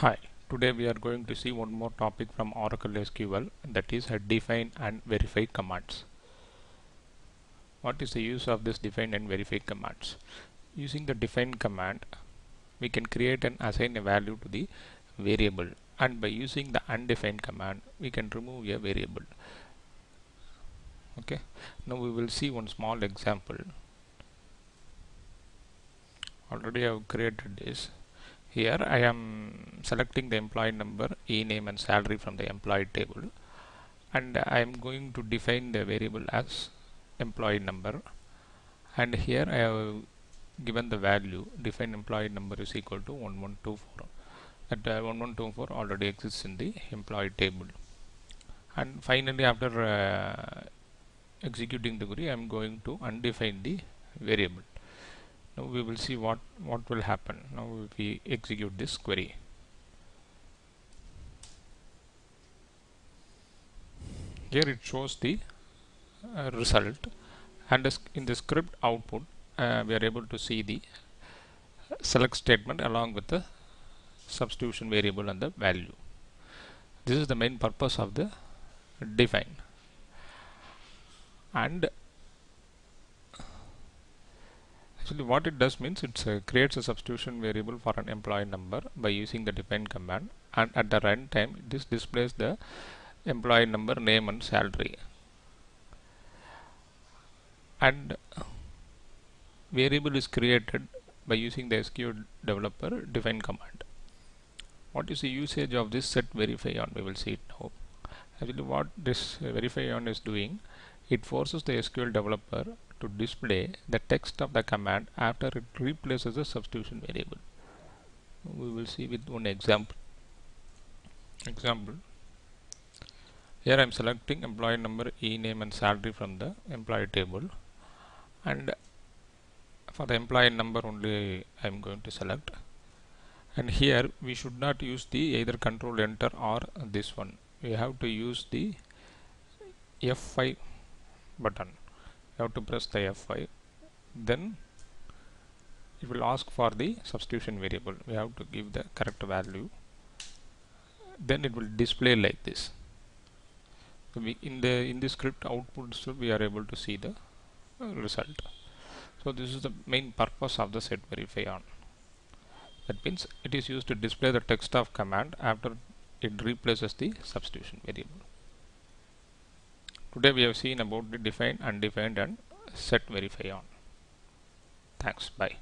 Hi, today we are going to see one more topic from Oracle SQL that is a define and verify commands. What is the use of this define and verify commands? Using the define command we can create and assign a value to the variable and by using the undefined command we can remove a variable. Okay, now we will see one small example. Already I have created this here. I am selecting the employee number, e-name and salary from the employee table. And I am going to define the variable as employee number. And here I have given the value. Define employee number is equal to 1124 that uh, 1124 already exists in the employee table. And finally after uh, executing the query I am going to undefine the variable now we will see what what will happen. Now if we execute this query. Here it shows the uh, result. And in the script output uh, we are able to see the select statement along with the substitution variable and the value. This is the main purpose of the define. And actually what it does means it uh, creates a substitution variable for an employee number by using the define command and at the runtime this displays the employee number name and salary. And variable is created by using the SQL developer define command. What is the usage of this set verify on? We will see it now. Actually what this verify on is doing it forces the SQL developer to display the text of the command after it replaces the substitution variable. We will see with one example. Example. Here I am selecting employee number, e-name and salary from the employee table and for the employee number only I am going to select and here we should not use the either control enter or this one we have to use the F5 button you have to press the F5 then it will ask for the substitution variable. We have to give the correct value. Then it will display like this. So we in the in the script output so we are able to see the uh, result. So this is the main purpose of the set verify on. That means it is used to display the text of command after it replaces the substitution variable Today we have seen about the define, undefined and set verify on. Thanks. Bye.